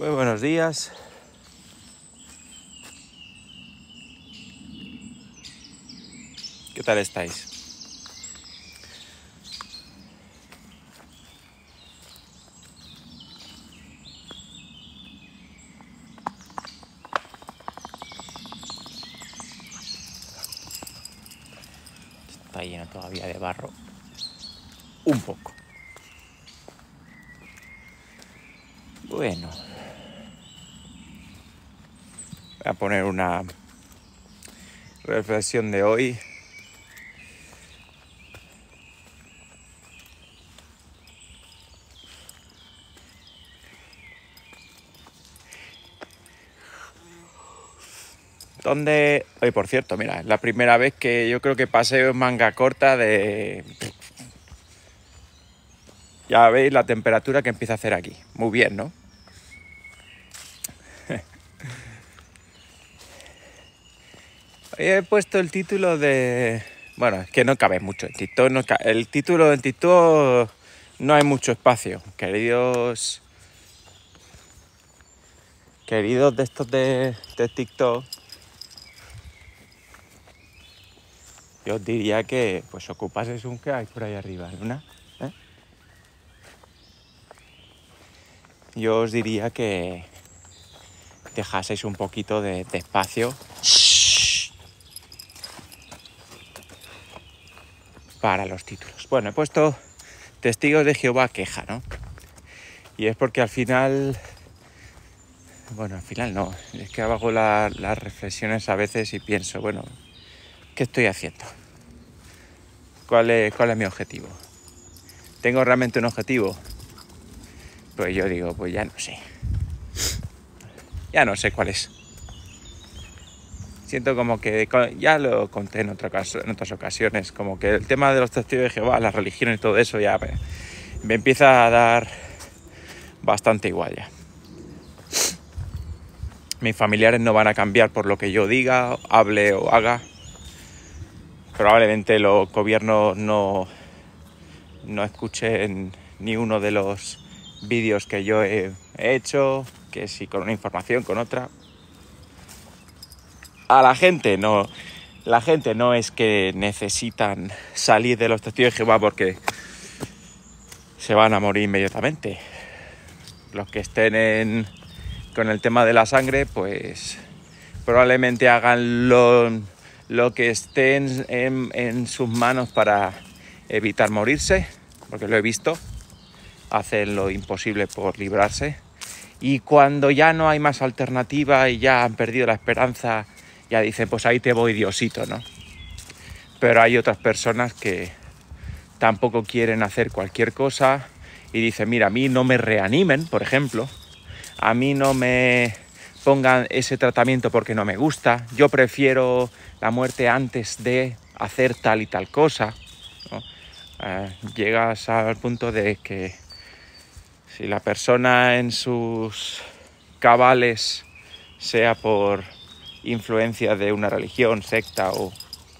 Muy buenos días. ¿Qué tal estáis? Está lleno todavía de barro. Un poco. Bueno. Voy a poner reflexión de hoy. Donde, hoy por cierto, mira, es la primera vez que yo creo que paseo en manga corta de... Ya veis la temperatura que empieza a hacer aquí. Muy bien, ¿no? He puesto el título de... Bueno, es que no cabe mucho. No El título en TikTok no hay mucho espacio. Queridos... Queridos de estos de, de TikTok, yo os diría que pues ocupaseis un que hay por ahí arriba, Luna. ¿eh? Yo os diría que dejaseis un poquito de espacio para los títulos. Bueno, he puesto testigos de Jehová queja, ¿no? Y es porque al final, bueno, al final no, es que hago la- las reflexiones a veces y pienso, bueno, ¿qué estoy haciendo? ¿Cuál es, cuál es mi objetivo? ¿Tengo realmente un objetivo? Pues yo digo, pues ya no sé. Ya no sé cuál es. Siento como que, ya lo conté en, otras ocasiones, como que el tema de los testigos de Jehová, la religión y todo eso ya me, me empieza a dar bastante igual ya. Mis familiares no van a cambiar por lo que yo diga, hable o haga. Probablemente los gobiernos no, no escuchen ni uno de los vídeos que yo he hecho, que si con una información, con otra. A la gente no, la gente no es que necesitan salir de los testigos de Jehová porque se van a morir inmediatamente. Los que estén con el tema de la sangre, pues probablemente hagan lo, lo que esté en, en- en sus manos para evitar morirse, porque lo he visto, hacen lo imposible por librarse. Y cuando ya no hay más alternativa y ya han perdido la esperanza, ya dicen, pues ahí te voy Diosito, ¿no? Pero hay otras personas que tampoco quieren hacer cualquier cosa y dicen, mira, a mí no me reanimen, por ejemplo, a mí no me pongan ese tratamiento porque no me gusta, yo prefiero la muerte antes de hacer tal y tal cosa. Eh, llegas al punto de que si la persona en sus cabales, sea por influencia de una religión, secta o,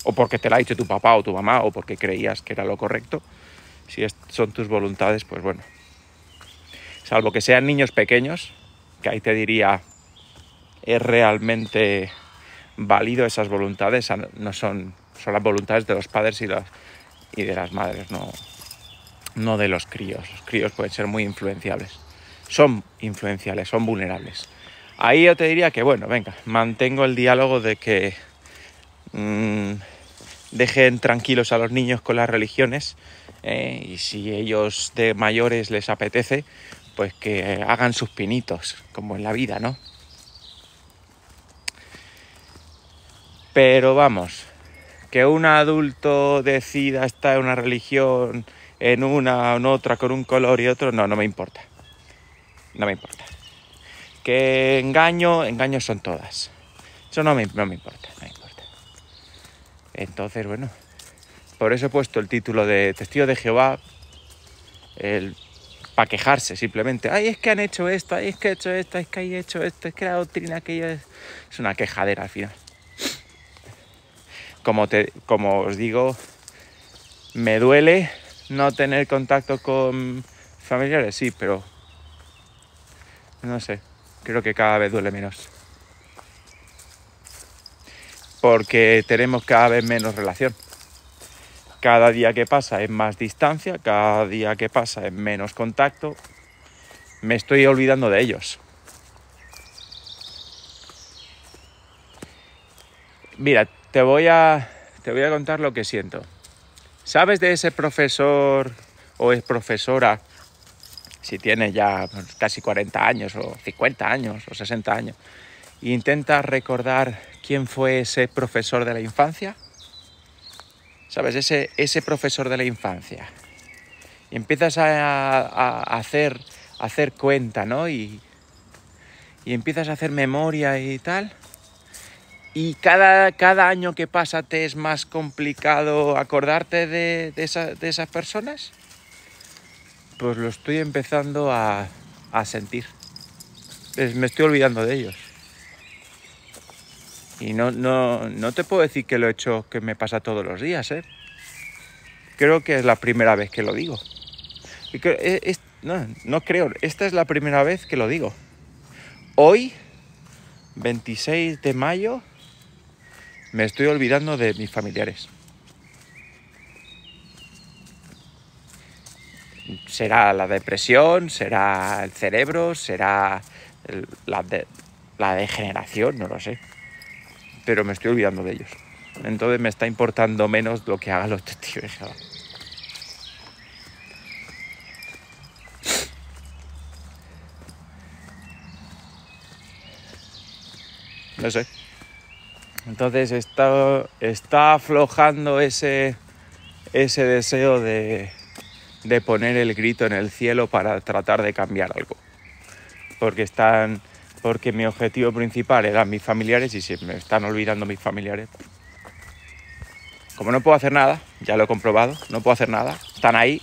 o porque te la ha dicho tu papá o tu mamá o porque creías que era lo correcto, si son tus voluntades, pues bueno. Salvo que sean niños pequeños, que ahí te diría, es realmente válido esas voluntades, a- no son, son las voluntades de los padres y, las, y de las madres, no, no de los críos. Los críos pueden ser muy influenciables. Son influenciales, son vulnerables. Ahí yo te diría que, bueno, venga, mantengo el diálogo de que mm, dejen tranquilos a los niños con las religiones eh, y si ellos de mayores les apetece, pues que hagan sus pinitos, como en la vida, ¿no? Pero vamos, que un adulto decida estar en una religión, en una o en otra, con un color y otro, no, no me importa. No me importa. Que engaño, engaños son todas. Eso no me, no me importa, no me importa. Entonces, bueno, por eso he puesto el título de Testigo de Jehová, el para quejarse simplemente. Ay, es que han hecho esto, ay, es que he hecho esto, es que hay hecho esto, es que la doctrina aquella es, es una quejadera al final. Como, te, como os digo, me duele no tener contacto con familiares, sí, pero no sé. Creo que cada vez duele menos. Porque tenemos cada vez menos relación. Cada día que pasa es más distancia, cada día que pasa es menos contacto. Me estoy olvidando de ellos. Mira, te voy a, te voy a contar lo que siento. ¿Sabes de ese profesor o es profesora, si tiene ya casi 40 años o 50 años o 60 años, intenta recordar quién fue ese profesor de la infancia? ¿Sabes? Ese, ese profesor de la infancia. Y empiezas a, hacer, hacer cuenta, ¿no? Y, y empiezas a hacer memoria y tal. Y cada, cada año que pasa te es más complicado acordarte de, de, esas personas. Pues lo estoy empezando a, a sentir. me estoy olvidando de ellos. Y no, no, no te puedo decir que lo he hecho, que me pasa todos los días, ¿eh? Creo que es la primera vez que lo digo. Eh, no, no creo, esta es la primera vez que lo digo. Hoy, 26 de mayo, me estoy olvidando de mis familiares. Será la depresión, será el cerebro, será la, la degeneración, no lo sé pero me estoy olvidando de ellos. Entonces me está importando menos lo que hagan los testigos de. No sé. Entonces está, está aflojando ese, ese deseo de, de poner el grito en el cielo para tratar de cambiar algo. Porque están porque mi objetivo principal eran mis familiares y si me están olvidando mis familiares. Como no puedo hacer nada, ya lo he comprobado, no puedo hacer nada, están ahí.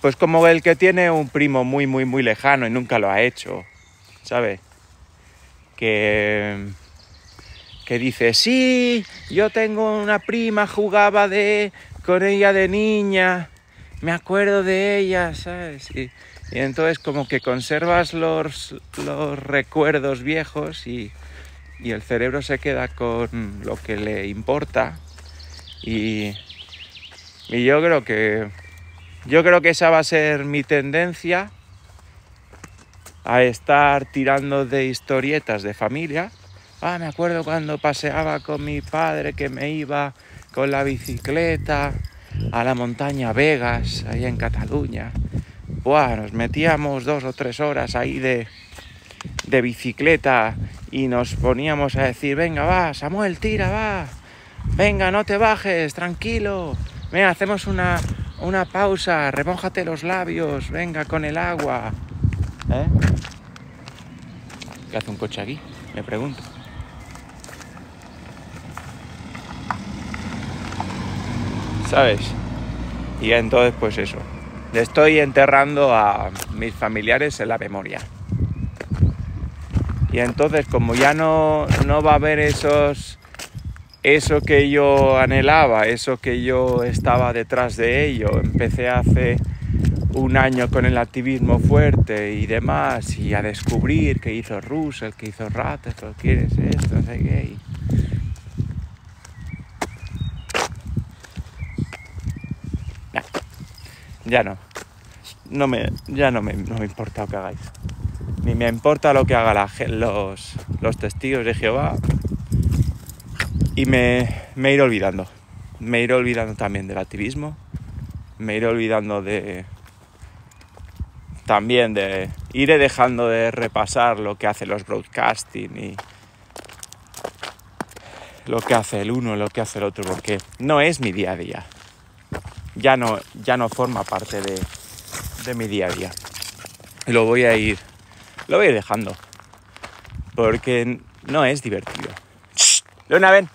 Pues como el que tiene un primo muy, muy, muy lejano y nunca lo ha hecho, ¿sabes? Que, que dice, sí, yo tengo una prima, jugaba de, con ella de niña, me acuerdo de ella, ¿sabes? Y, entonces como que conservas los, los recuerdos viejos y, y, el cerebro se queda con lo que le importa. Y, y yo creo que yo creo que esa va a ser mi tendencia a estar tirando de historietas de familia. Ah, me acuerdo cuando paseaba con mi padre que me iba con la bicicleta a la montaña Vegas, ahí en Cataluña nos metíamos dos o tres horas ahí de, de bicicleta y nos poníamos a decir, venga, va, Samuel, tira, va, venga, no te bajes, tranquilo, venga, hacemos una, una pausa, remójate los labios, venga, con el agua. ¿Eh? ¿Qué hace un coche aquí? Me pregunto. ¿Sabes? Y entonces, pues eso, estoy enterrando a mis familiares en la memoria. Y entonces, como ya no, no va a haber esos, eso que yo anhelaba, eso que yo estaba detrás de ello, empecé hace un año con el activismo fuerte y demás, y a descubrir que hizo Russell, que hizo Rutherford, quieres esto, no sé qué. Ya no no me, ya no me, no me importa lo que hagáis. Ni me importa lo que hagan los, los testigos de Jehová. Y me, me iré olvidando. Me iré olvidando también del activismo. Me iré olvidando de... También de... Iré dejando de repasar lo que hacen los broadcasting y lo que hace el uno, lo que hace el otro, porque no es mi día a día. Ya no, ya no forma parte de, de mi día a día. Lo voy a ir, lo voy a ir dejando. Porque no es divertido. Luna, ven.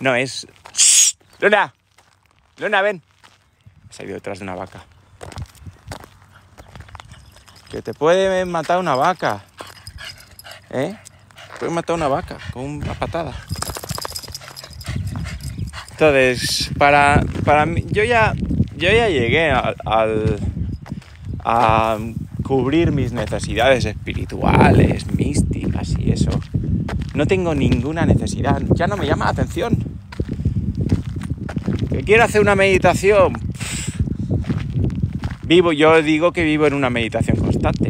No es... Luna. Luna, ven. Se ha ido detrás de una vaca. Que te puede matar una vaca. ¿Eh? Puede matar una vaca con una patada. Entonces, para, para yo ya, yo ya llegué al, cubrir mis necesidades espirituales, místicas y eso. No tengo ninguna necesidad, ya no me llama la atención. ¿Que quiero hacer una meditación? Vivo, yo digo que vivo en una meditación constante.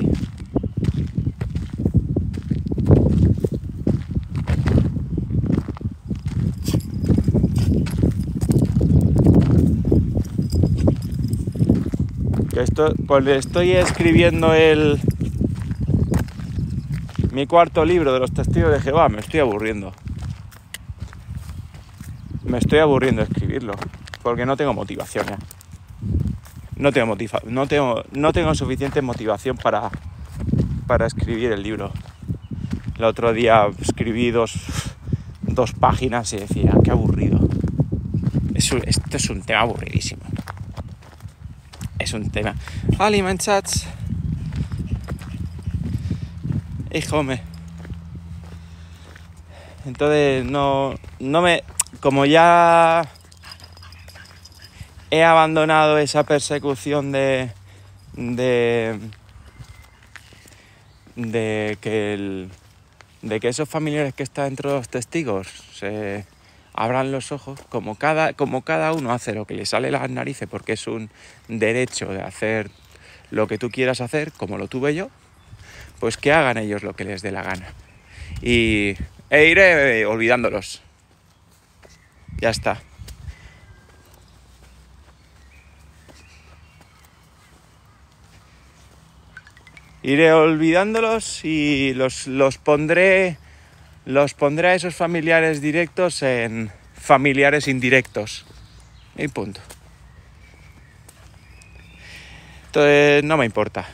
Esto, estoy escribiendo el mi cuarto libro de los testigos de Jehová, me estoy aburriendo. Me estoy aburriendo de escribirlo, porque no tengo motivación No tengo, motiva no tengo, no tengo suficiente motivación para, para escribir el libro. El otro día escribí dos, dos páginas y decía, qué aburrido. esto es un tema aburridísimo es un tema. Ali, Schatz. Ich komme. Entonces, no, no me. Como ya he abandonado esa persecución de. de. de que el. de que esos familiares que están entre los testigos se abran los ojos, como cada, como cada uno hace lo que le sale las narices, porque es un derecho de hacer lo que tú quieras hacer, como lo tuve yo, pues que hagan ellos lo que les dé la gana. Y e iré olvidándolos. Ya está. Iré olvidándolos y los, los pondré los pondré a esos familiares directos en familiares indirectos. Y punto. Entonces no me importa.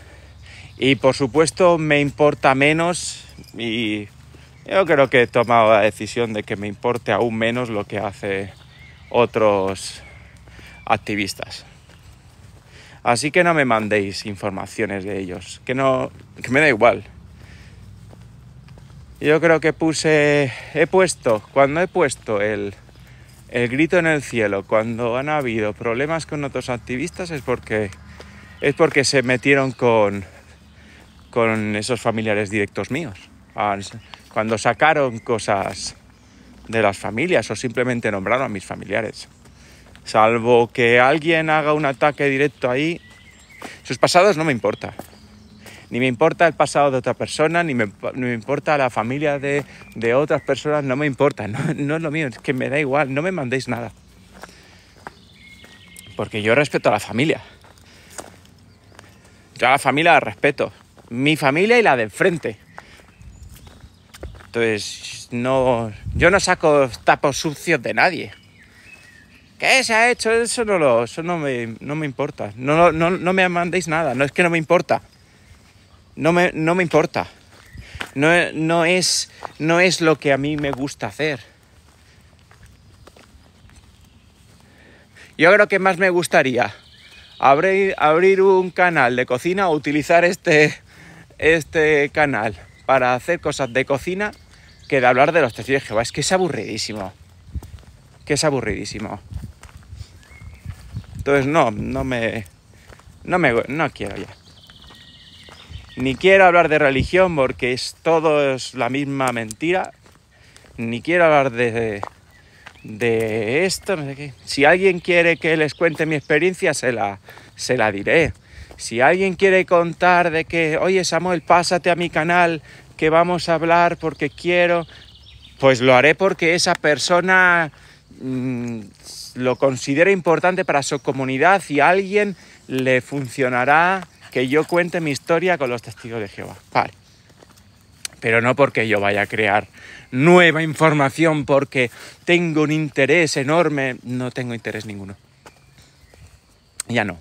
Y por supuesto me importa menos y yo creo que he tomado la decisión de que me importe aún menos lo que hace otros activistas. Así que no me mandéis informaciones de ellos, que no que me da igual. Yo creo que puse, he puesto, cuando he puesto el, el grito en el cielo, cuando han habido problemas con otros activistas, es porque, es porque se metieron con, con esos familiares directos míos. Cuando sacaron cosas de las familias o simplemente nombraron a mis familiares. Salvo que alguien haga un ataque directo ahí, sus pasados no me importa ni me importa el pasado de otra persona, ni me, importa la familia de, otras personas, no me importa, no, no, es lo mío, es que me da igual, no me mandéis nada. Porque yo respeto a la familia. Yo a la familia la respeto. Mi familia y la de enfrente. Entonces, no, yo no saco tapos sucios de nadie. ¿Qué se ha hecho? Eso no, lo, eso no, me, no me importa. No, no, no me mandéis nada. No es que no me importa no me, no me importa. No, no, es, no es lo que a mí me gusta hacer. Yo creo que más me gustaría abrir, abrir un canal de cocina o utilizar este, este canal para hacer cosas de cocina que de hablar de los testigos de Jehová. Es que es aburridísimo. Que es aburridísimo. Entonces no, no me. No me. No quiero ya. Ni quiero hablar de religión porque es todo es la misma mentira. Ni quiero hablar de, de esto. Si alguien quiere que les cuente mi experiencia, se la, se la diré. Si alguien quiere contar de que, oye Samuel, pásate a mi canal, que vamos a hablar porque quiero, pues lo haré porque esa persona mm, lo considera importante para su comunidad y a alguien le funcionará que yo cuente mi historia con los testigos de Jehová. Vale. Pero no porque yo vaya a crear nueva información, porque tengo un interés enorme. No tengo interés ninguno. Ya no.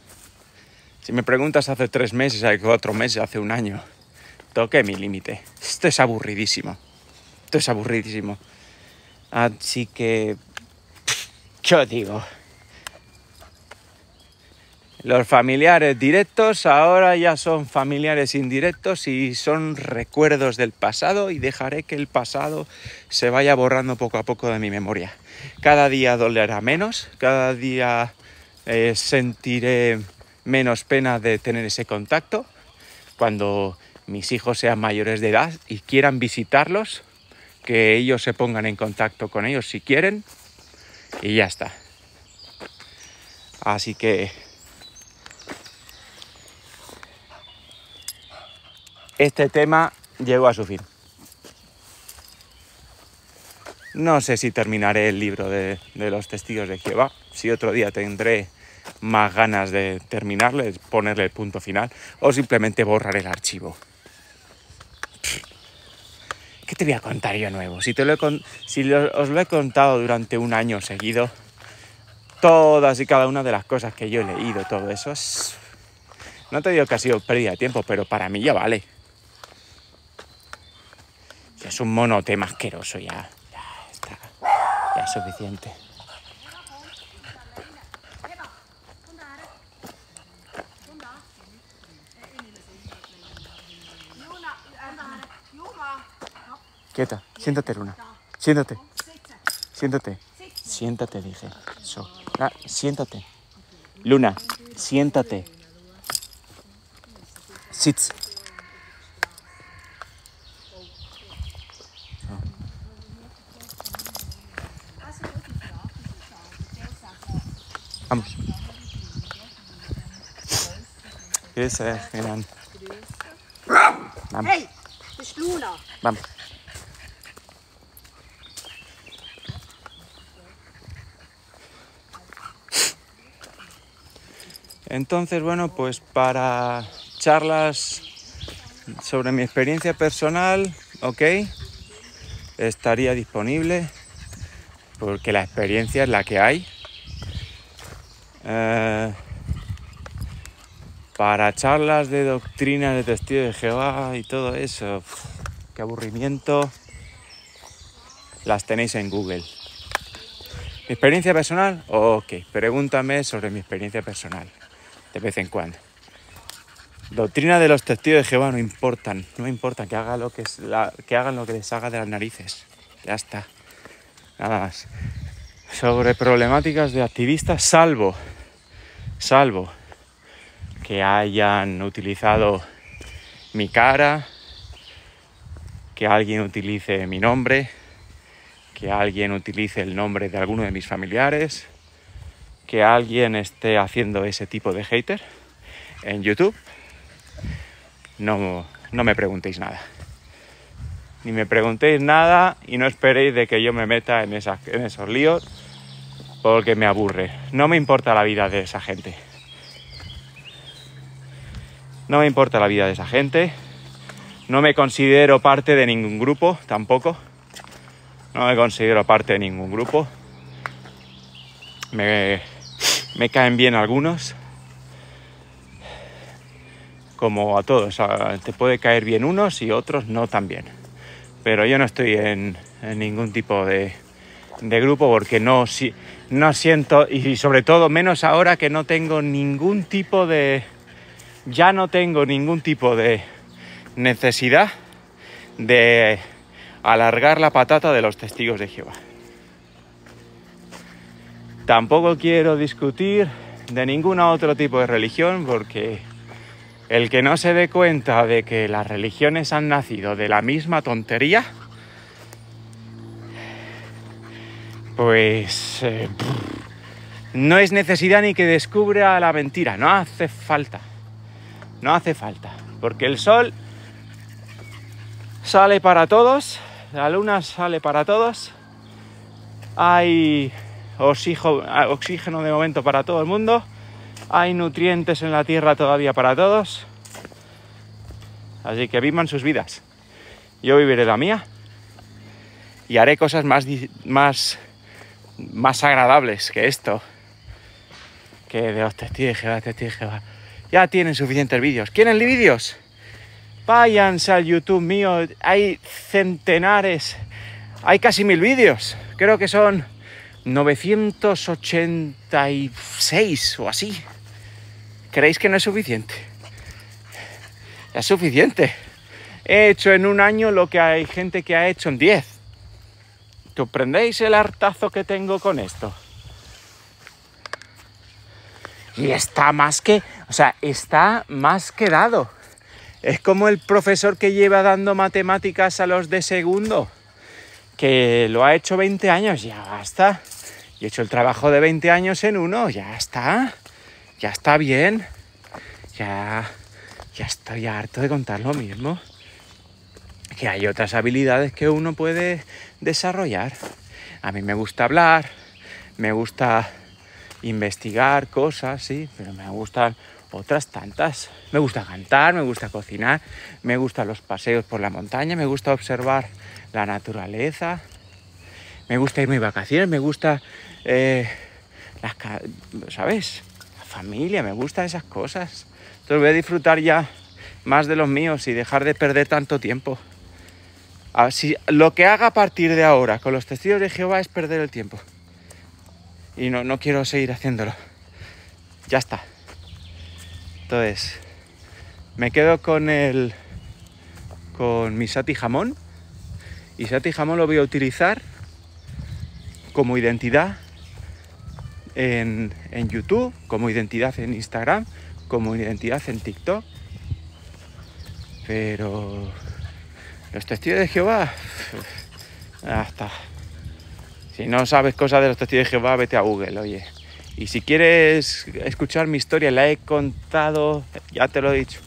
Si me preguntas hace tres meses, hace cuatro meses, hace un año, toqué mi límite. Esto es aburridísimo. Esto es aburridísimo. Así que, yo digo, los familiares directos ahora ya son familiares indirectos y son recuerdos del pasado y dejaré que el pasado se vaya borrando poco a poco de mi memoria. Cada día dolerá menos, cada día eh, sentiré menos pena de tener ese contacto, cuando mis hijos sean mayores de edad y quieran visitarlos, que ellos se pongan en contacto con ellos si quieren y ya está. Así que este tema llegó a su fin. No sé si terminaré el libro de, los testigos de Jehová, si otro día tendré más ganas de terminarle, ponerle el punto final, o simplemente borrar el archivo. ¿Qué te voy a contar yo nuevo? Si, os lo he contado durante un año seguido, todas y cada una de las cosas que yo he leído, todo eso, es... no te digo que ha sido pérdida de tiempo, pero para mí ya vale. Es un monotema asqueroso ya es suficiente. Quieta, siéntate, Luna. Siéntate. Siéntate. Siéntate, dije. Ah, siéntate. Luna, siéntate. Sits. Grüße, Milan. Vamos. Hey, das ist Luna. Vamos. Entonces, bueno, pues para charlas sobre mi experiencia personal, ok, estaría disponible porque la experiencia es la que hay eh, para charlas de doctrina de testigo de Jehová y todo eso, qué aburrimiento, las tenéis en Google. ¿Mi experiencia personal? Ok, pregúntame sobre mi experiencia personal, de vez en cuando. Doctrina de los testigos de Jehová no importan, no importa que, haga lo que, que hagan lo que les haga de las narices. Ya está, nada más. Sobre problemáticas de activistas, salvo salvo que hayan utilizado mi cara, que alguien utilice mi nombre, que alguien utilice el nombre de alguno de mis familiares, que alguien esté haciendo ese tipo de hater en YouTube, no, no me preguntéis nada. Ni me preguntéis nada y no esperéis de que yo me meta en, en esos líos porque me aburre. No me importa la vida de esa gente. No me importa la vida de esa gente. No me considero parte de ningún grupo tampoco. No me considero parte de ningún grupo. Me, me caen bien algunos. Como a todos. Te puede caer bien unos y otros no tan bien. Pero yo no estoy en ningún tipo de, de grupo porque no, no siento, y sobre todo menos ahora que no tengo ningún tipo de, ya no tengo ningún tipo de necesidad de alargar la patata de los testigos de Jehová. Tampoco quiero discutir de ningún otro tipo de religión porque el que no se dé cuenta de que las religiones han nacido de la misma tontería, pues eh, no es necesidad ni que descubra la mentira, no hace falta, no hace falta, porque el sol sale para todos, la luna sale para todos, hay oxígeno de momento para todo el mundo, hay nutrientes en la tierra todavía para todos, así que vivan sus vidas. Yo viviré la mía y haré cosas más, más más agradables que esto, que de Jehová, testigos de Jehová. Ya tienen suficientes vídeos. ¿Quieren vídeos? Váyanse al YouTube mío, hay centenares, hay casi mil vídeos. Creo que son 986 o así. ¿Creéis que no es suficiente? Es suficiente. He hecho en un año lo que hay gente que ha hecho en 10. ¿Comprendéis el hartazo que tengo con esto? Y está más que, o sea, está más que dado. Es como el profesor que lleva dando matemáticas a los de segundo, que lo ha hecho 20 años, ya basta. Y he hecho el trabajo de 20 años en uno, ya está. Ya está bien. Ya, ya estoy harto de contar lo mismo. Que hay otras habilidades que uno puede desarrollar. A mí me gusta hablar, me gusta investigar cosas, sí, pero me gustan otras tantas. Me gusta cantar, me gusta cocinar, me gustan los paseos por la montaña, me gusta observar la naturaleza, me gusta irme de vacaciones, me gusta, eh, las, ¿sabes? La familia, me gustan esas cosas. Entonces voy a disfrutar ya más de los míos y dejar de perder tanto tiempo. Así, lo que haga a partir de ahora con los testigos de Jehová es perder el tiempo. Y no, no quiero seguir haciéndolo. Ya está. Entonces, me quedo con el. con mi sati jamón. Y sati jamón lo voy a utilizar como identidad en, en YouTube, como identidad en Instagram, como identidad en TikTok. Pero los testigos de Jehová, hasta. Si no sabes cosas de los testigos de Jehová, vete a Google, oye. Y si quieres escuchar mi historia, la he contado, ya te lo he dicho,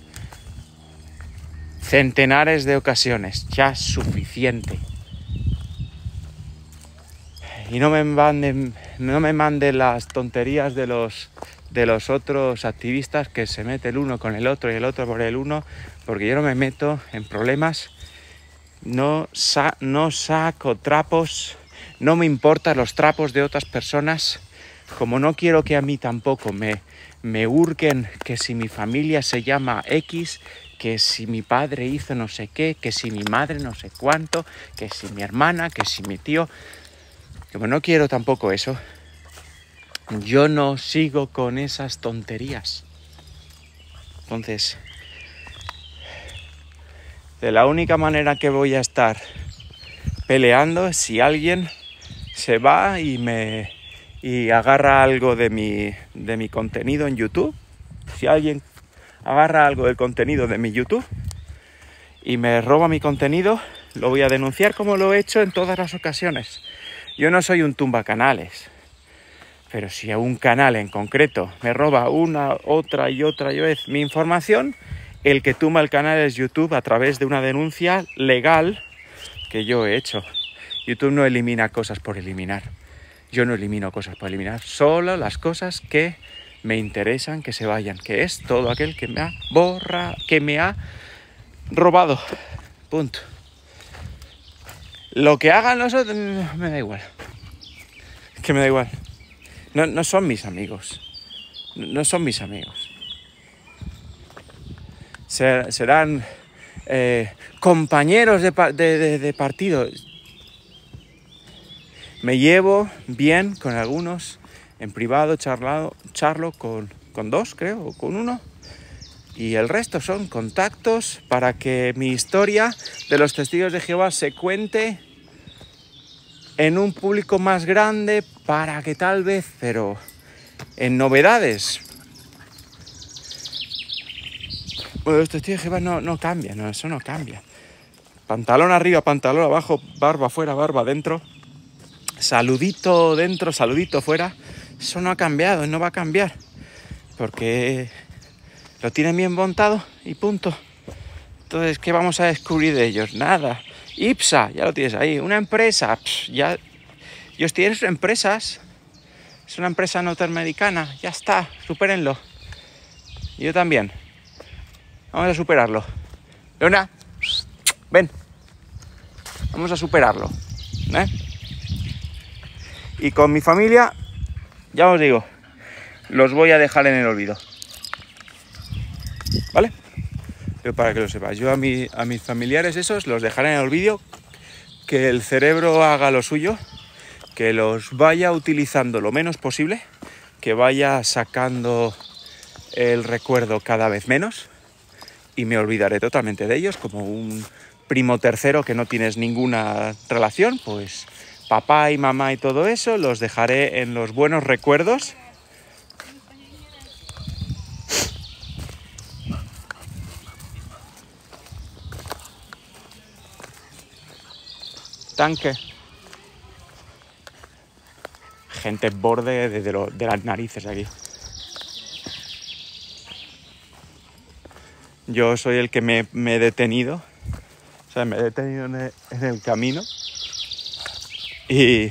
centenares de ocasiones, ya suficiente. Y no me manden, no me manden las tonterías de los, de los otros activistas que se mete el uno con el otro y el otro por el uno, porque yo no me meto en problemas, no, no saco trapos, no me importan los trapos de otras personas como no quiero que a mí tampoco me, me urquen que si mi familia se llama X, que si mi padre hizo no sé qué, que si mi madre no sé cuánto, que si mi hermana, que si mi tío, como no quiero tampoco eso, yo no sigo con esas tonterías. Entonces, de la única manera que voy a estar peleando es si alguien se va y me y agarra algo de mi, de mi contenido en YouTube, si alguien agarra algo del contenido de mi YouTube y me roba mi contenido, lo voy a denunciar como lo he hecho en todas las ocasiones. Yo no soy un tumba canales, pero si a un canal en concreto me roba una, otra y otra vez mi información, el que tumba el canal es YouTube a través de una denuncia legal que yo he hecho. YouTube no elimina cosas por eliminar. Yo no elimino cosas para eliminar, solo las cosas que me interesan que se vayan, que es todo aquel que me ha borra, que me ha robado. Punto. Lo que hagan los otros me da igual. Que me da igual. No, son mis amigos. No son mis amigos. serán eh, compañeros de, de partido me llevo bien con algunos, en privado charlado, charlo con, con dos, creo, o con uno. Y el resto son contactos para que mi historia de los testigos de Jehová se cuente en un público más grande para que tal vez, pero en novedades. Bueno, los testigos de Jehová no, no eso no cambia. Pantalón arriba, pantalón abajo, barba afuera, barba adentro saludito dentro, saludito fuera, eso no ha cambiado, no va a cambiar, porque lo tienen bien montado y punto. Entonces, ¿qué vamos a descubrir de ellos? Nada. IPSA, ya lo tienes ahí, una empresa, ya, ellos tienen empresas, es una empresa norteamericana, ya está, supérenlo. Yo también. Vamos a superarlo. Leona, ven. Vamos a superarlo. ¿eh? Y con mi familia, ya os digo, los voy a dejar en el olvido. ¿Vale? Pero para que lo sepáis, yo a, a mis familiares esos los dejaré en el olvido, que el cerebro haga lo suyo, que los vaya utilizando lo menos posible, que vaya sacando el recuerdo cada vez menos y me olvidaré totalmente de ellos como un primo tercero que no tienes ninguna relación, pues papá y mamá y todo eso, los dejaré en los buenos recuerdos. Tanque. Gente borde desde lo, de las narices aquí. Yo soy el que me, he detenido. O sea, me he detenido en el camino y,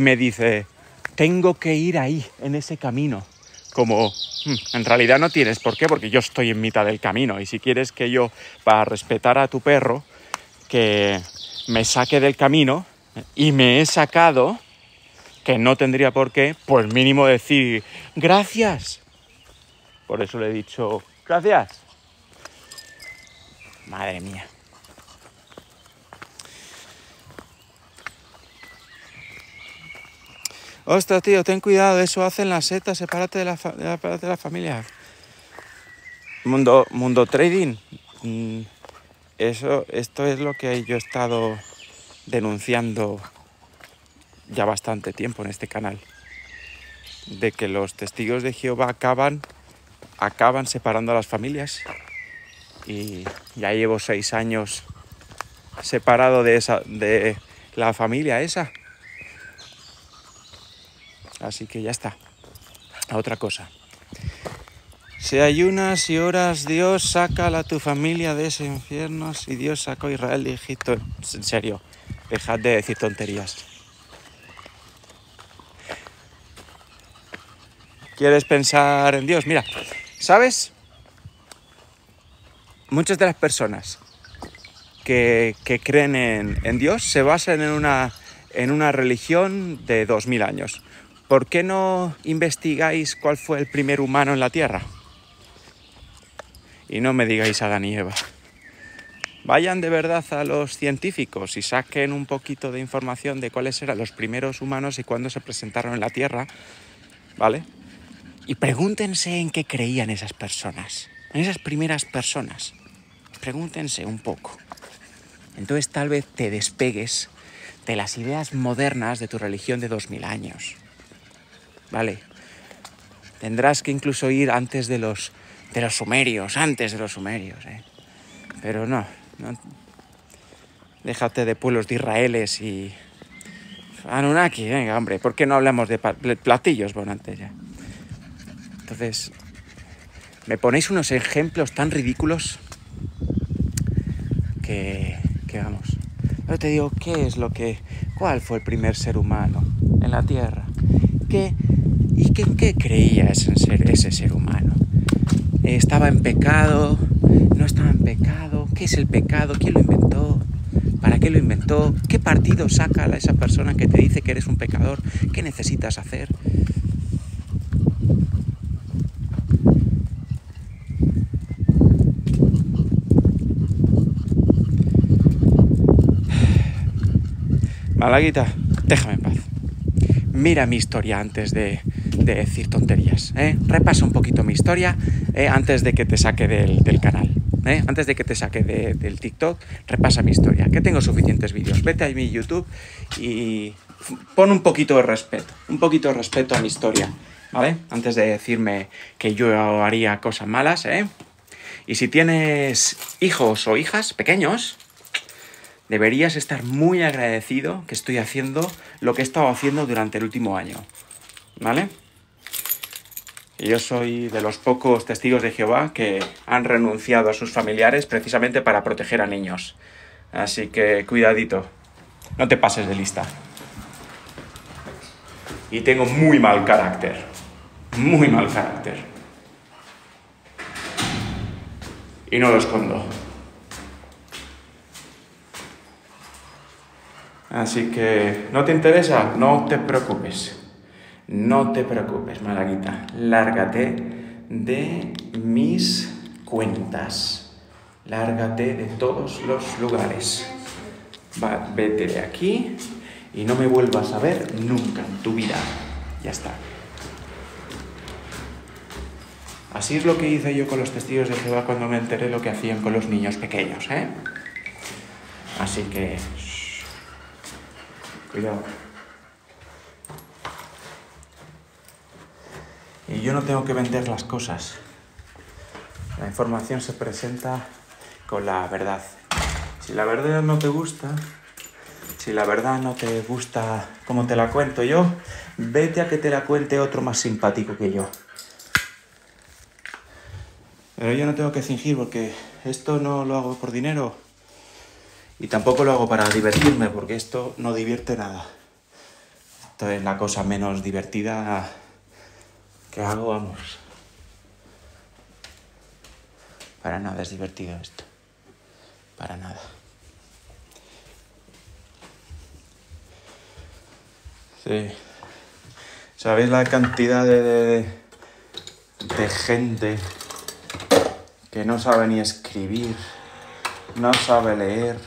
me dice, tengo que ir ahí, en ese camino. Como, "Hmm, en realidad no tienes por qué, porque yo estoy en mitad del camino. Y si quieres que yo, para respetar a tu perro, que me saque del camino y me he sacado, que no tendría por qué, pues mínimo decir, gracias. Por eso le he dicho, gracias. Madre mía. Ostras, tío, ten cuidado, eso hacen las setas, sepárate de la, de la- de la familia. Mundo, mundo trading. mm, Eso, esto es lo que yo he estado denunciando ya bastante tiempo en este canal. De que los testigos de Jehová acaban, acaban separando a las familias. Y ya llevo seis años separado de esa, de la familia esa. Así que ya está. A otra cosa. Si ayunas y oras, Dios saca a tu familia de ese infierno. Si Dios sacó a Israel de Egipto. En serio, dejad de decir tonterías. ¿Quieres pensar en Dios? Mira, ¿sabes? Muchas de las personas que, creen en, en Dios se basan en una, en una religión de 2000 años. ¿Por qué no investigáis cuál fue el primer humano en la Tierra? Y no me digáis Adán y Eva. Vayan de verdad a los científicos y saquen un poquito de información de cuáles eran los primeros humanos y cuándo se presentaron en la Tierra, ¿vale? Y pregúntense en qué creían esas personas, en esas primeras personas. Pregúntense un poco. Entonces tal vez te despegues de las ideas modernas de tu religión de 2000 años. ¿Vale? Tendrás que incluso ir antes de los, de los sumerios, antes de los sumerios, ¿eh? Pero no. Déjate de pueblos de Israeles y... Anunnaki, venga, hombre, ¿por qué no hablamos de platillos bonantes ya? Entonces, me ponéis unos ejemplos tan ridículos que, vamos. Yo te digo, ¿qué es lo que, cuál fue el primer ser humano en la Tierra? ¿Qué, ¿Y qué, qué creía ese ser, ese ser humano? ¿Estaba en pecado? ¿No estaba en pecado? ¿Qué es el pecado? ¿Quién lo inventó? ¿Para qué lo inventó? ¿Qué partido saca a esa persona que te dice que eres un pecador? ¿Qué necesitas hacer? Malaguita, déjame en paz. Mira mi historia antes de, de decir tonterías. ¿eh? Repasa un poquito mi historia ¿eh? antes de que te saque del, canal. ¿eh? Antes de que te saque de- del TikTok, repasa mi historia. Que tengo suficientes vídeos. Vete a mi YouTube y pon un poquito de respeto. Un poquito de respeto a mi historia. ¿Vale? Antes de decirme que yo haría cosas malas. ¿eh? Y si tienes hijos o hijas pequeños, deberías estar muy agradecido que estoy haciendo lo que he estado haciendo durante el último año. ¿Vale? Yo soy de los pocos testigos de Jehová que han renunciado a sus familiares precisamente para proteger a niños. Así que cuidadito, no te pases de lista. Y tengo muy mal carácter, muy mal carácter. Y no lo escondo. Así que, ¿no te interesa? No te preocupes. No te preocupes, Malaguita. Lárgate de mis cuentas. Lárgate de todos los lugares. Va, vete de aquí y no me vuelvas a ver nunca en tu vida. Ya está. Así es lo que hice yo con los testigos de Jehová cuando me enteré lo que hacían con los niños pequeños, ¿eh? Así que... Cuidado. Y yo no tengo que vender las cosas. La información se presenta con la verdad. Si la verdad no te gusta, Si la verdad no te gusta como te la cuento yo, vete a que te la cuente otro más simpático que yo. Pero yo no tengo que fingir porque esto no lo hago por dinero y tampoco lo hago para divertirme porque esto no divierte nada. Esto es la cosa menos divertida que hago, vamos. Para nada es divertido esto. Para nada. Sí. ¿Sabéis la cantidad de, de, de gente que no sabe ni escribir, no sabe leer,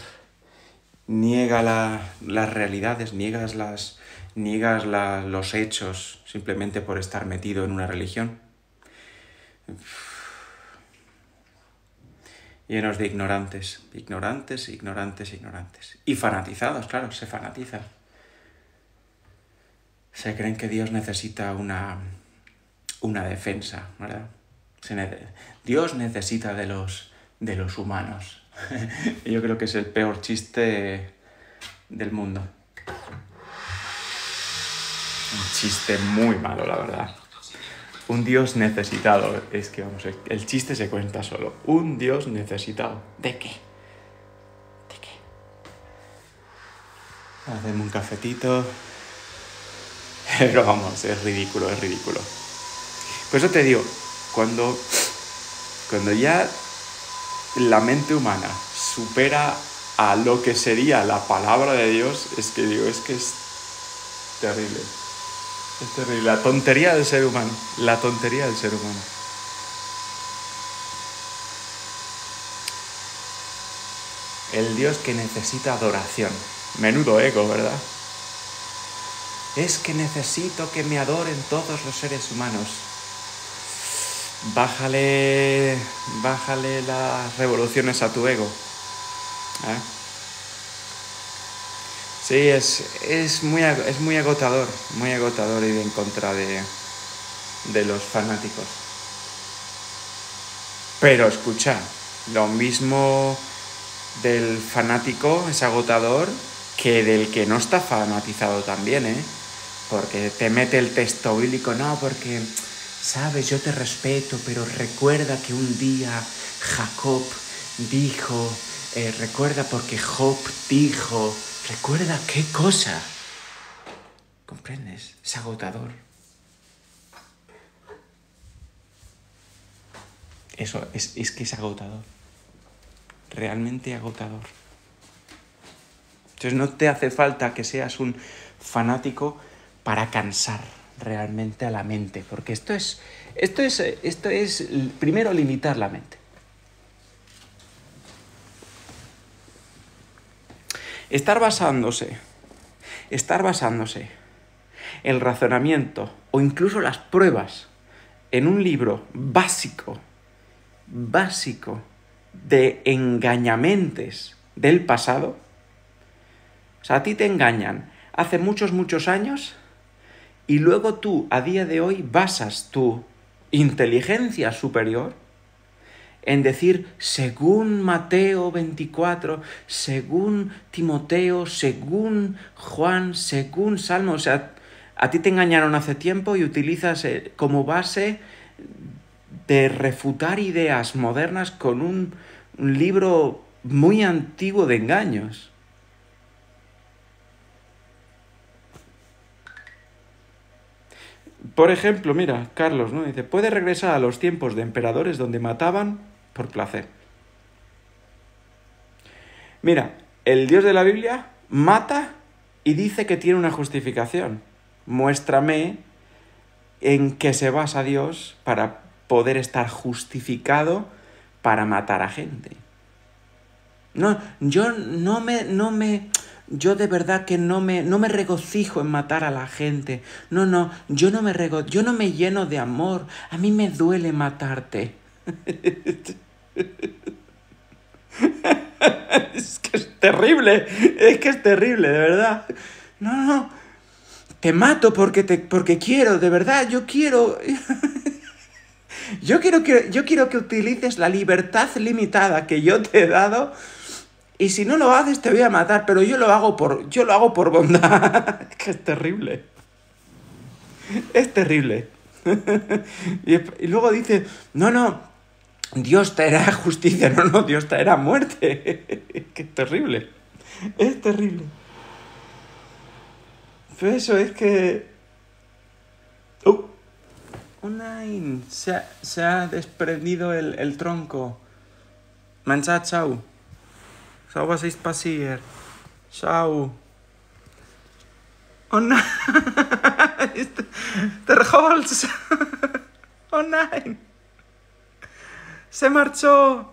niega las realidades, niegas, las, niegas los hechos simplemente por estar metido en una religión? Llenos de ignorantes, ignorantes, ignorantes, ignorantes. Y fanatizados, claro, se fanatizan se creen que Dios necesita una, una defensa, ¿verdad? Dios necesita de los, de los humanos. Yo creo que es el peor chiste del mundo. Un chiste muy malo, la verdad. Un Dios necesitado. Es que vamos, el chiste se cuenta solo. Un Dios necesitado. ¿De qué? ¿De qué? Hacemos un cafetito. Pero vamos, es ridículo, es ridículo. Por eso te digo, cuando, cuando ya la mente humana supera a lo que sería la palabra de Dios, es que digo, es que es terrible. Es terrible. La tontería del ser humano. La tontería del ser humano. El Dios que necesita adoración. Menudo ego, ¿verdad? es que necesito que me adoren todos los seres humanos. Bájale, bájale las revoluciones a tu ego. ¿eh? Sí, es, es, muy, es muy agotador, muy agotador ir en contra de, de los fanáticos. Pero escucha, lo mismo del fanático es agotador que del que no está fanatizado también, ¿eh? porque te mete el texto bíblico, no, porque, sabes, yo te respeto, pero recuerda que un día Jacob dijo, eh, recuerda porque Job dijo, recuerda qué cosa. ¿Comprendes? Es agotador. Eso, es, es que es agotador. Realmente agotador. Entonces no te hace falta que seas un fanático para cansar realmente a la mente, porque esto es, esto es, esto es primero limitar la mente. Estar basándose, estar basándose el razonamiento o incluso las pruebas en un libro básico, básico de engañamentes del pasado, o sea, a ti te engañan hace muchos, muchos años y luego tú a día de hoy basas tu inteligencia superior en decir según Mateo 24, según Timoteo, según Juan, según Salmo. O sea, a ti te engañaron hace tiempo y utilizas eh, como base de refutar ideas modernas con un, un libro muy antiguo de engaños. Por ejemplo, mira, Carlos, ¿no? Dice, puede regresar a los tiempos de emperadores donde mataban por placer. Mira, el Dios de la Biblia mata y dice que tiene una justificación. Muéstrame en qué se basa Dios para poder estar justificado para matar a gente. No, yo no me, no me, yo de verdad que no me, no me regocijo en matar a la gente. No, no, yo no me rego, yo no me lleno de amor. A mí me duele matarte. es que es terrible, es que es terrible, de verdad. No, no, te mato porque, te, porque quiero, de verdad, yo quiero... yo, quiero que, yo quiero que utilices la libertad limitada que yo te he dado Y si no lo haces te voy a matar, pero yo lo hago por, yo lo hago por bondad. que es terrible. Es terrible. y, luego dice, no, no, Dios traerá justicia. No, no, Dios traerá muerte. es terrible. Es terrible. Pero eso es que... Oh nein, se ha, se ha desprendido el, el tronco. Mancha, chau. Schau, was ist passiert. Schau. Oh nein, der Holz. Oh nein. Se marchó.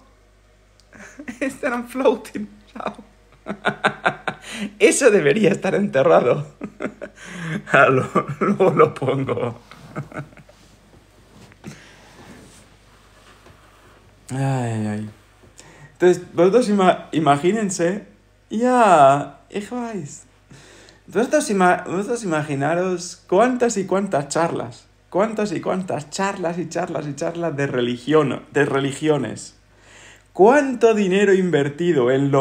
Están floating. Chao. Eso debería estar enterrado. Ah, luego lo pongo. Ay, ay. Entonces, vosotros imagínense. Ya, weiß. Vosotros, vosotros imaginaros cuántas y cuántas charlas. Cuántas y cuántas charlas y charlas y charlas de religión, de religiones. ¿Cuánto dinero invertido en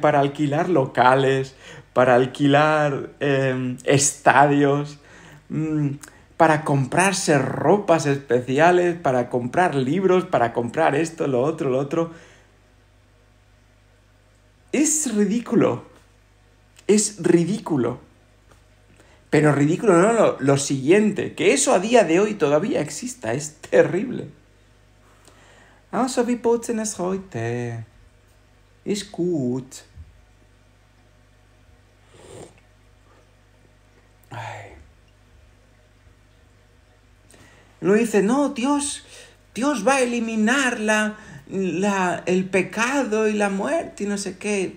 para alquilar locales, para alquilar em, estadios, mm, para comprarse ropas especiales, para comprar libros, para comprar esto, lo otro, lo otro? Es ridículo. Es ridículo. Pero ridículo no lo, lo siguiente, que eso a día de hoy todavía exista, es terrible. Also, wie putzen es heute? Ist gut. Ay. Lo dice, no, Dios, Dios va a eliminar la, la, el pecado y la muerte y no sé qué.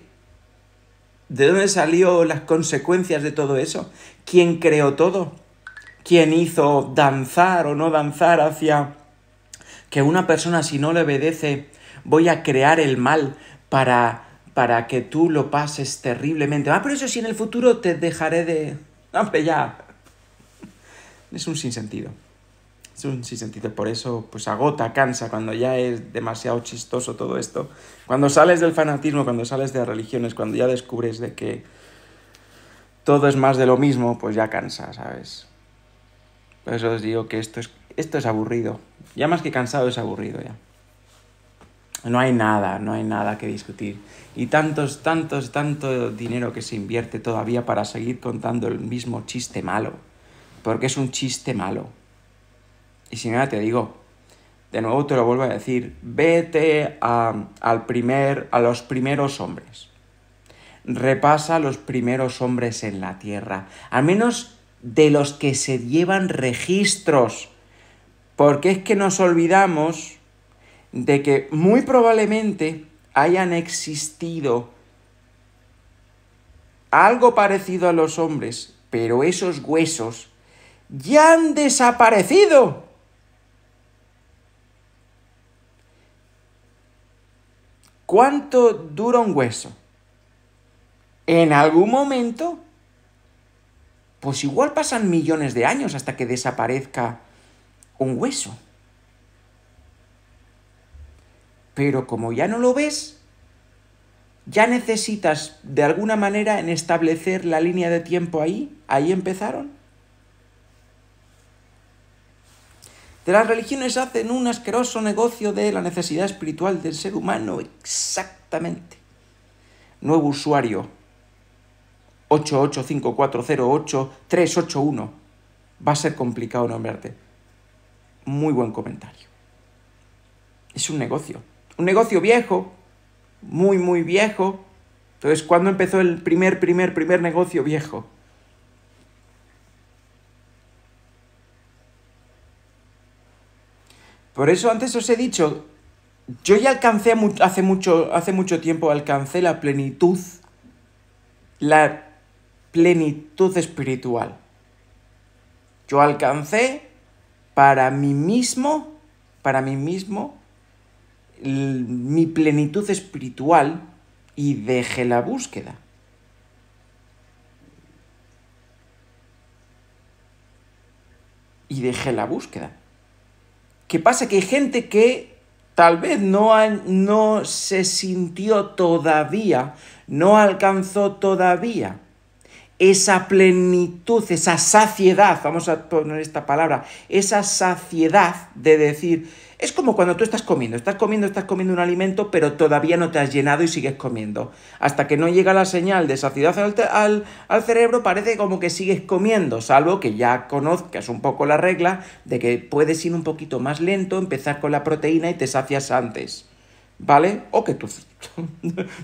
¿De dónde salió las consecuencias de todo eso? ¿Quién creó todo? ¿Quién hizo danzar o no danzar hacia que una persona si no le obedece, voy a crear el mal para, para que tú lo pases terriblemente. Ah, pero eso si en el futuro te dejaré de... Hombre, ya. Es un sinsentido. Es un sinsentido. Por eso, pues agota, cansa, cuando ya es demasiado chistoso todo esto. Cuando sales del fanatismo, cuando sales de las religiones, cuando ya descubres de que todo es más de lo mismo, pues ya cansa, ¿sabes? Por eso os digo que esto es, esto es aburrido. Ya más que cansado es aburrido ya. No hay nada, no hay nada que discutir. Y tantos, tantos, tanto dinero que se invierte todavía para seguir contando el mismo chiste malo. Porque es un chiste malo. Y si nada te digo, de nuevo te lo vuelvo a decir, vete a, al primer, a los primeros hombres. Repasa los primeros hombres en la tierra. Al menos de los que se llevan registros porque es que nos olvidamos de que muy probablemente hayan existido algo parecido a los hombres, pero esos huesos ya han desaparecido. ¿Cuánto dura un hueso? En algún momento, pues igual pasan millones de años hasta que desaparezca un hueso. Pero como ya no lo ves, ya necesitas de alguna manera en establecer la línea de tiempo ahí. Ahí empezaron. De las religiones hacen un asqueroso negocio de la necesidad espiritual del ser humano. Exactamente. Nuevo usuario. 885408381. Va a ser complicado nombrarte muy buen comentario. Es un negocio. Un negocio viejo, muy, muy viejo. Entonces, ¿cuándo empezó el primer, primer, primer negocio viejo? Por eso antes os he dicho, yo ya alcancé hace mucho, hace mucho tiempo, alcancé la plenitud, la plenitud espiritual. Yo alcancé para mí mismo, para mí mismo, mi plenitud espiritual y dejé la búsqueda. Y dejé la búsqueda. ¿Qué pasa? Que hay gente que tal vez no, no se sintió todavía, no alcanzó todavía esa plenitud, esa saciedad, vamos a poner esta palabra, esa saciedad de decir, es como cuando tú estás comiendo, estás comiendo, estás comiendo un alimento, pero todavía no te has llenado y sigues comiendo. Hasta que no llega la señal de saciedad al, al, cerebro, parece como que sigues comiendo, salvo que ya conozcas un poco la regla de que puedes ir un poquito más lento, empezar con la proteína y te sacias antes. ¿Vale? O que tu,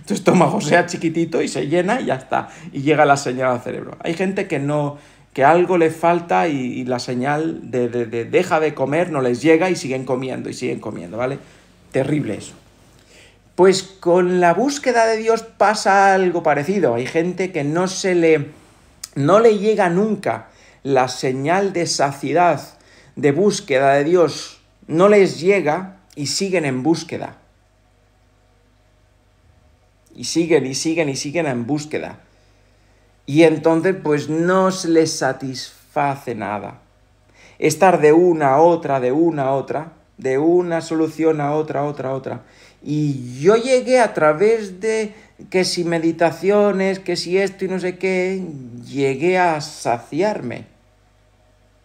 estómago sea chiquitito y se llena y ya está. Y llega la señal al cerebro. Hay gente que no, que algo le falta y, la señal de, de, deja de comer no les llega y siguen comiendo y siguen comiendo, ¿vale? Terrible eso. Pues con la búsqueda de Dios pasa algo parecido. Hay gente que no se le no le llega nunca la señal de saciedad, de búsqueda de Dios, no les llega y siguen en búsqueda. Y siguen y siguen y siguen en búsqueda. Y entonces pues no se les satisface nada. Estar de una a otra, de una a otra, de una solución a otra, otra, otra. Y yo llegué a través de que si meditaciones, que si esto y no sé qué, llegué a saciarme.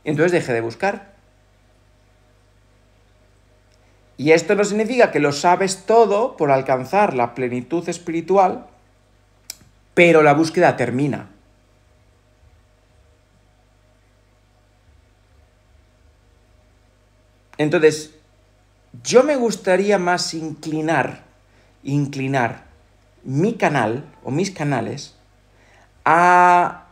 Entonces dejé de buscar. Y esto no significa que lo sabes todo por alcanzar la plenitud espiritual, pero la búsqueda termina. Entonces, yo me gustaría más inclinar, inclinar mi canal o mis canales a,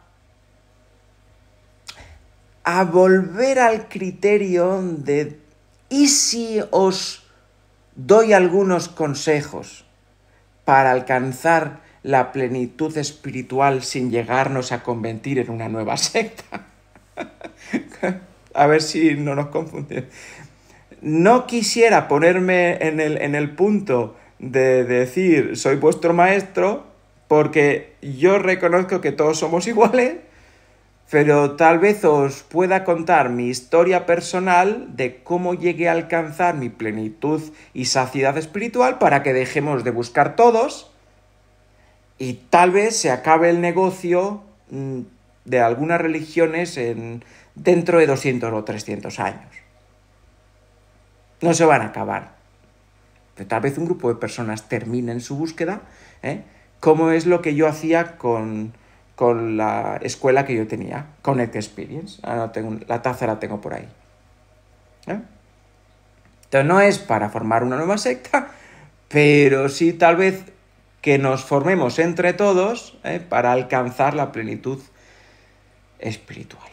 a volver al criterio de ¿y si os doy algunos consejos para alcanzar la plenitud espiritual sin llegarnos a convertir en una nueva secta? a ver si no nos confundimos no quisiera ponerme en el, punto de decir soy vuestro maestro, porque yo reconozco que todos somos iguales, pero tal vez os pueda contar mi historia personal de cómo llegué a alcanzar mi plenitud y saciedad espiritual para que dejemos de buscar todos y tal vez se acabe el negocio mm, de algunas religiones en, dentro de 200 o 300 años no se van a acabar. tal vez un grupo de personas termine en su búsqueda, ¿eh? como es lo que yo hacía con, la escuela que yo tenía, Connect Experience. Ahora tengo, la taza la tengo por ahí. ¿eh? Entonces no es para formar una nueva secta, pero sí tal vez que nos formemos entre todos ¿eh? para alcanzar la plenitud espiritual.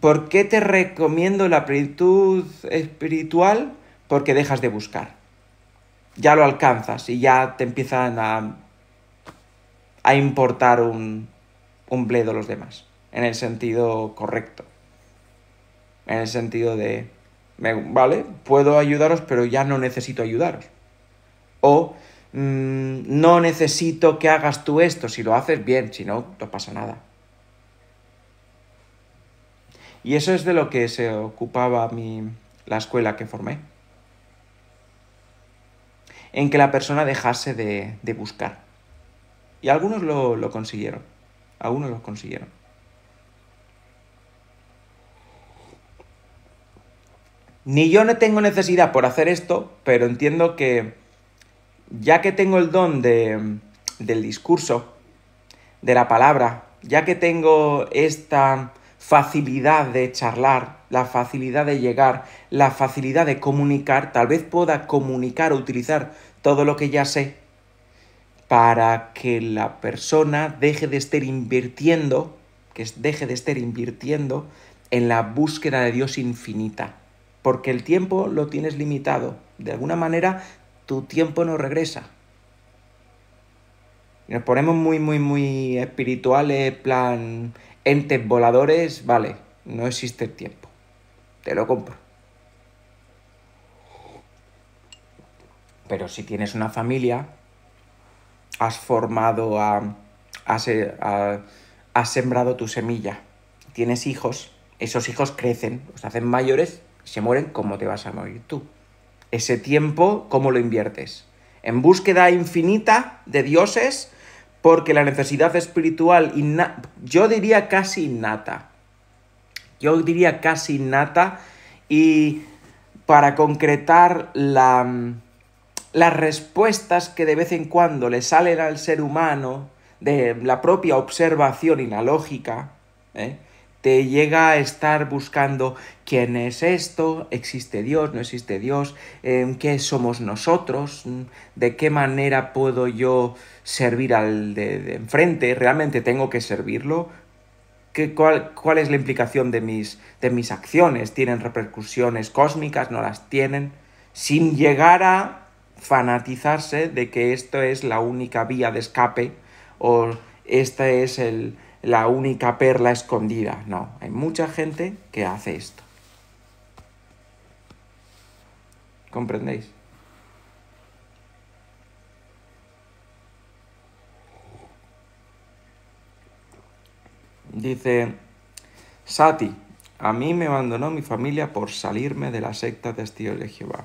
¿Por qué te recomiendo la plenitud espiritual? Porque dejas de buscar. Ya lo alcanzas y ya te empiezan a, a importar un, un bledo los demás. En el sentido correcto. En el sentido de, vale, puedo ayudaros, pero ya no necesito ayudaros. O mm, no necesito que hagas tú esto. Si lo haces bien, si no, no pasa nada. Y eso es de lo que se ocupaba mi, la escuela que formé. En que la persona dejase de, buscar. Y algunos lo, consiguieron. Algunos lo consiguieron. Ni yo no tengo necesidad por hacer esto, pero entiendo que ya que tengo el don de, del discurso, de la palabra, ya que tengo esta facilidad de charlar, la facilidad de llegar, la facilidad de comunicar, tal vez pueda comunicar o utilizar todo lo que ya sé para que la persona deje de estar invirtiendo, que deje de estar invirtiendo en la búsqueda de Dios infinita, porque el tiempo lo tienes limitado. De alguna manera, tu tiempo no regresa. nos ponemos muy, muy, muy espirituales, plan, entes voladores, vale, no existe el tiempo. Te lo compro. Pero si tienes una familia, has formado a, has, has sembrado tu semilla, tienes hijos, esos hijos crecen, los hacen mayores, se mueren como te vas a morir tú. Ese tiempo, ¿cómo lo inviertes? En búsqueda infinita de dioses, porque la necesidad espiritual, yo diría casi innata, yo diría casi innata, y para concretar la, las respuestas que de vez en cuando le salen al ser humano, de la propia observación y la lógica, ¿eh? te llega a estar buscando quién es esto, existe Dios, no existe Dios, qué somos nosotros, de qué manera puedo yo servir al de, enfrente, realmente tengo que servirlo, ¿Qué, cuál, cuál, es la implicación de mis, de mis acciones, tienen repercusiones cósmicas, no las tienen, sin llegar a fanatizarse de que esto es la única vía de escape o esta es el, la única perla escondida. No, hay mucha gente que hace esto. ¿Comprendéis? Dice Sati, a mí me abandonó mi familia por salirme de la secta Testigos de Jehová.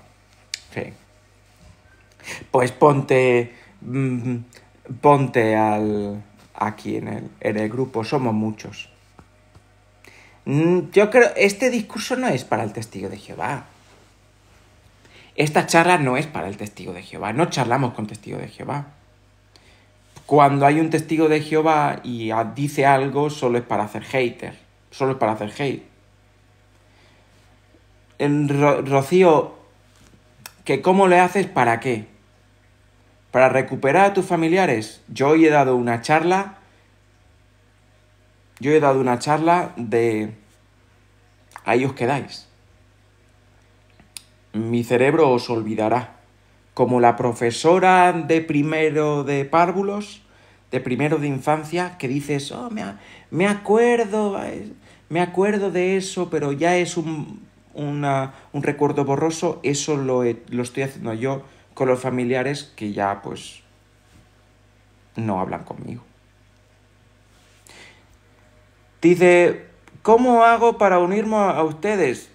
Pues ponte, mm, ponte al, aquí en el, en el grupo, somos muchos. Mm, yo creo, este discurso no es para el testigo de Jehová. Esta charla no es para el testigo de Jehová, no charlamos con testigo de Jehová. Cuando hay un testigo de Jehová y dice algo, solo es para hacer hater, solo es para hacer hate. Rocío, ¿que cómo le haces para qué? Para recuperar a tus familiares, yo hoy he dado una charla, yo he dado una charla de... Ahí os quedáis. Mi cerebro os olvidará. Como la profesora de primero de párvulos, de primero de infancia, que dices, oh, me, acuerdo, me acuerdo de eso, pero ya es un, un recuerdo borroso, eso lo, lo estoy haciendo yo con los familiares que ya pues no hablan conmigo. Dice, ¿cómo hago para unirme a ustedes?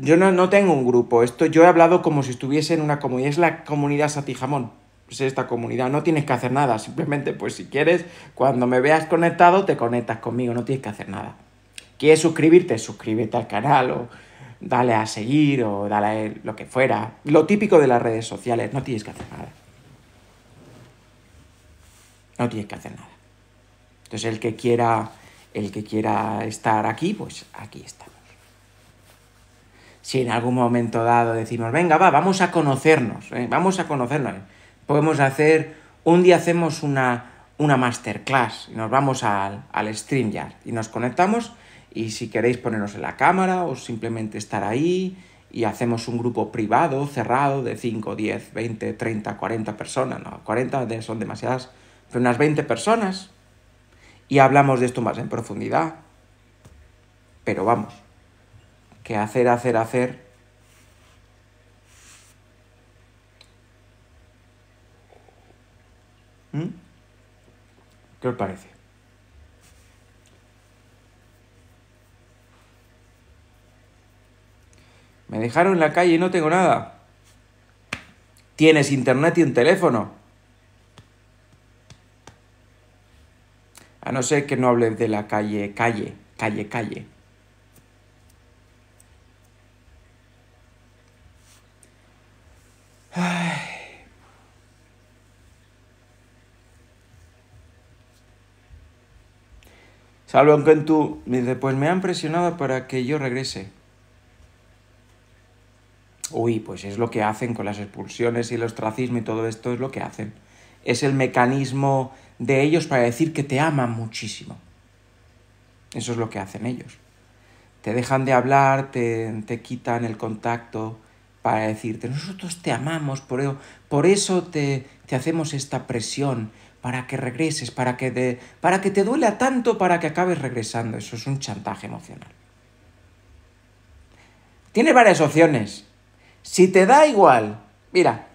Yo no, tengo un grupo, esto yo he hablado como si estuviese en una comunidad, es la comunidad Satijamón, es esta comunidad, no tienes que hacer nada, simplemente pues si quieres, cuando me veas conectado, te conectas conmigo, no tienes que hacer nada. ¿Quieres suscribirte? Suscríbete al canal o dale a seguir o dale lo que fuera. Lo típico de las redes sociales, no tienes que hacer nada. No tienes que hacer nada. Entonces el que quiera, el que quiera estar aquí, pues aquí estamos. Si en algún momento dado decimos, venga, va, vamos a conocernos, ¿eh? vamos a conocernos, podemos hacer, un día hacemos una, una masterclass y nos vamos al, al StreamYard y nos conectamos y si queréis ponernos en la cámara o simplemente estar ahí y hacemos un grupo privado, cerrado, de 5, 10, 20, 30, 40 personas, no, 40 son demasiadas, pero unas 20 personas, y hablamos de esto más en profundidad. Pero vamos, que hacer, hacer, hacer. ¿Mm? ¿Qué os parece? Me dejaron en la calle y no tengo nada. Tienes internet y un teléfono. A no ser que no hables de la calle, calle, calle, calle. Salvo aunque tú me dice, pues me han presionado para que yo regrese. Uy, pues es lo que hacen con las expulsiones y el ostracismo y todo esto es lo que hacen. Es el mecanismo de ellos para decir que te aman muchísimo. Eso es lo que hacen ellos. Te dejan de hablar, te, te quitan el contacto para decirte, nosotros te amamos, por eso, por eso te, te hacemos esta presión, para que regreses, para que, te, para que te duela tanto para que acabes regresando. Eso es un chantaje emocional. Tiene varias opciones. Si te da igual, mira,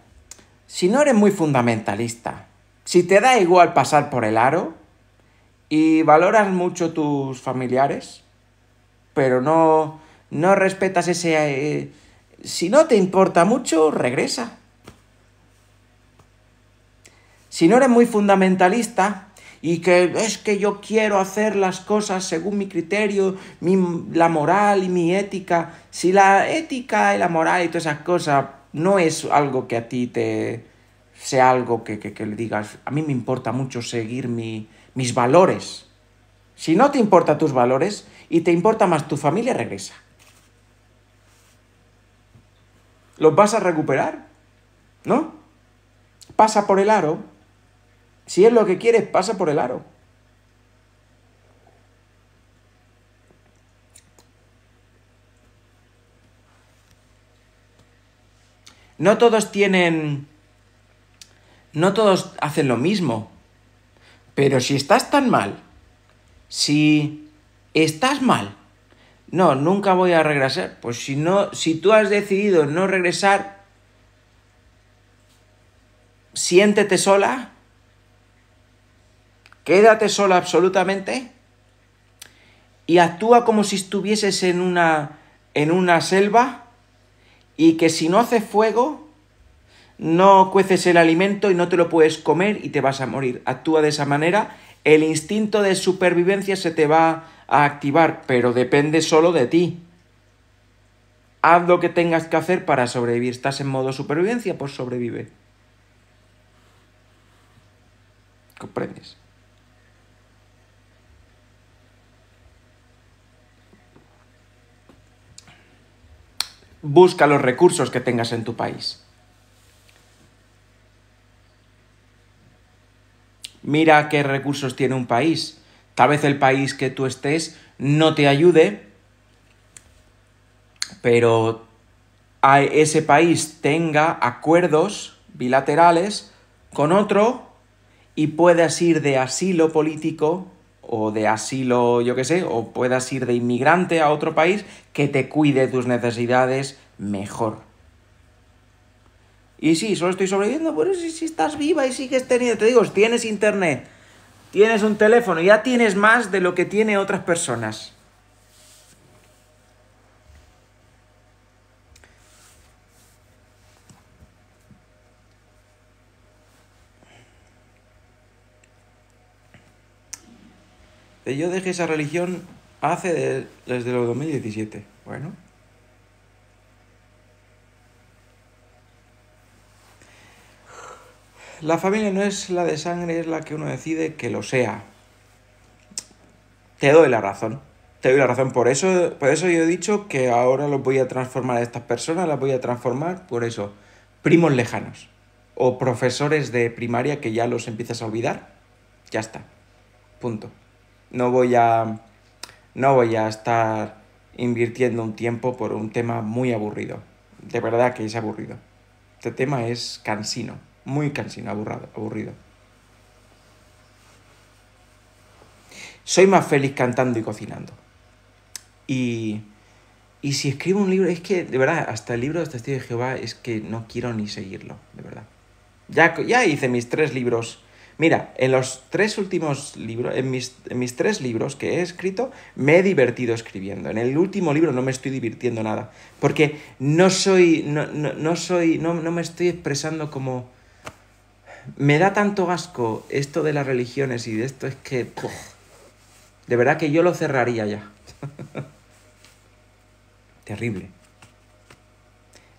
si no eres muy fundamentalista, si te da igual pasar por el aro y valoras mucho tus familiares, pero no, no respetas ese, eh, Si no te importa mucho, regresa. Si no eres muy fundamentalista y que es que yo quiero hacer las cosas según mi criterio, la moral y mi ética, si la ética y la moral y todas esas cosas no es algo que a ti te sea algo que, le digas, a mí me importa mucho seguir mis valores. Si no te importan tus valores y te importa más tu familia, regresa. ¿Los vas a recuperar? ¿No? Pasa por el aro si es lo que quieres, pasa por el aro. No todos tienen... No todos hacen lo mismo. Pero si estás tan mal, si estás mal, no, nunca voy a regresar. Pues si no, si tú has decidido no regresar, siéntete sola Quédate sola absolutamente y actúa como si estuvieses en una, en una selva y que si no hace fuego, no cueces el alimento y no te lo puedes comer y te vas a morir. Actúa de esa manera, el instinto de supervivencia se te va a activar, pero depende solo de ti. Haz lo que tengas que hacer para sobrevivir. ¿Estás en modo supervivencia? Pues sobrevive. ¿Comprendes? Busca los recursos que tengas en tu país. Mira qué recursos tiene un país. Tal vez el país que tú estés no te ayude, pero ese país tenga acuerdos bilaterales con otro y puedas ir de asilo político o de asilo, yo qué sé, o puedas ir de inmigrante a otro país que te cuide tus necesidades mejor. Y sí, solo estoy sobreviviendo, pero si, si estás viva y sigues teniendo, te digo, tienes internet, tienes un teléfono, ya tienes más de lo que tiene otras personas. Yo dejé esa religión hace desde los 2017. Bueno. La familia no es la de sangre, es la que uno decide que lo sea. Te doy la razón. Te doy la razón. Por eso, por eso yo he dicho que ahora los voy a transformar a estas personas, las voy a transformar por eso. Primos lejanos. O profesores de primaria que ya los empiezas a olvidar. Ya está. Punto no voy a, no voy a estar invirtiendo un tiempo por un tema muy aburrido. De verdad que es aburrido. Este tema es cansino, muy cansino, aburrido. Soy más feliz cantando y cocinando. Y, y si escribo un libro, es que, de verdad, hasta el libro de Testigo de Jehová es que no quiero ni seguirlo, de verdad. Ya, ya hice mis tres libros Mira, en los tres últimos libros, en mis, mis, tres libros que he escrito, me he divertido escribiendo. En el último libro no me estoy divirtiendo nada, porque no soy, no, no, soy, no, no me estoy expresando como... Me da tanto asco esto de las religiones y de esto es que... de verdad que yo lo cerraría ya. Terrible.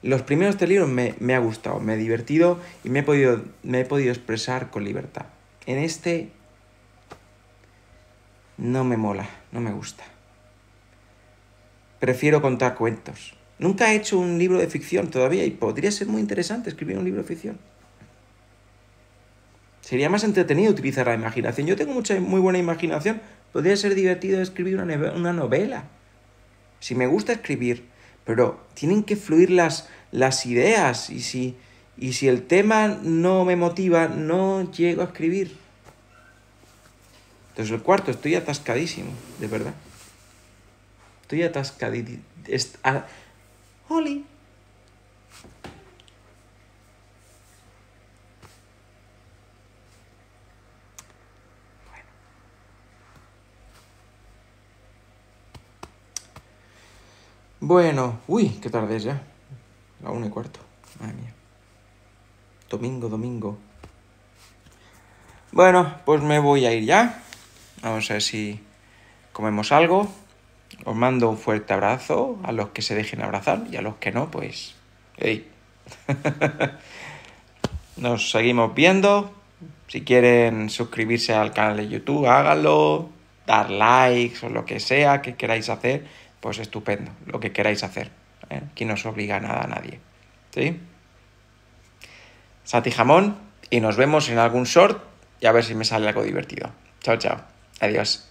Los primeros tres libros me, me, ha gustado, me he divertido y me he, podido, me he podido expresar con libertad. En este no me mola, no me gusta. Prefiero contar cuentos. Nunca he hecho un libro de ficción todavía y podría ser muy interesante escribir un libro de ficción. Sería más entretenido utilizar la imaginación. Yo tengo mucha, muy buena imaginación. Podría ser divertido escribir una, una novela. Si me gusta escribir, pero tienen que fluir las, las ideas y si, y si el tema no me motiva, no llego a escribir. Entonces el cuarto, estoy atascadísimo, de verdad. Estoy atascadísimo. ¡Holly! Bueno, uy, qué tarde es ya. La una y cuarto. Madre mía. Domingo, domingo. Bueno, pues me voy a ir ya. Vamos a ver si comemos algo. Os mando un fuerte abrazo a los que se dejen abrazar y a los que no, pues... ¡Ey! Nos seguimos viendo. Si quieren suscribirse al canal de YouTube, háganlo. Dar likes o lo que sea que queráis hacer, pues estupendo. Lo que queráis hacer. ¿eh? Aquí no os obliga nada a nadie. ¿Sí? Jamón y nos vemos en algún short y a ver si me sale algo divertido. Chao, chao. Adiós.